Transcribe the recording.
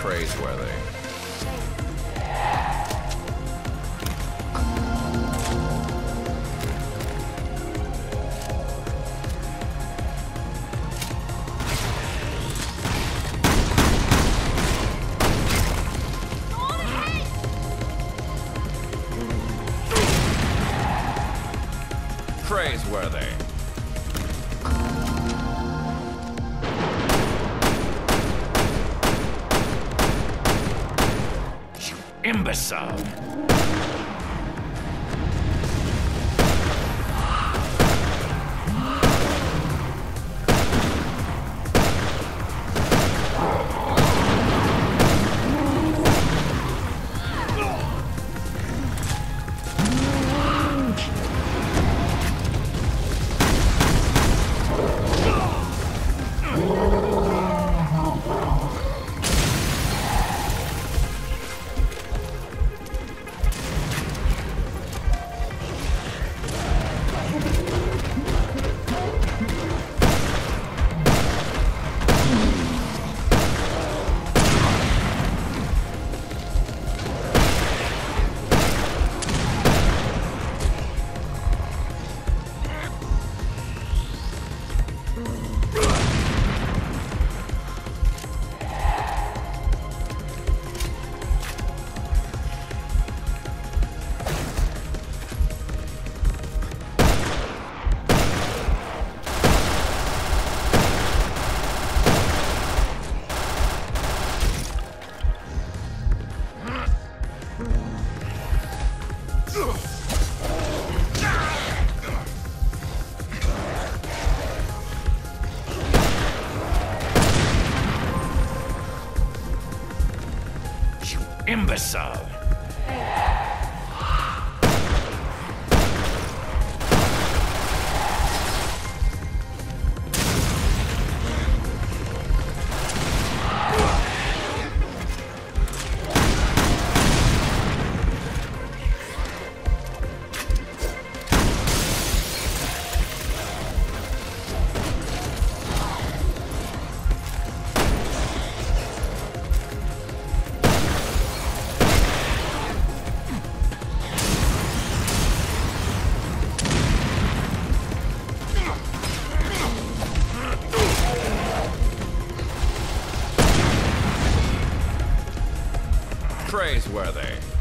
Praiseworthy. You imbecile! Imbecile! Praiseworthy.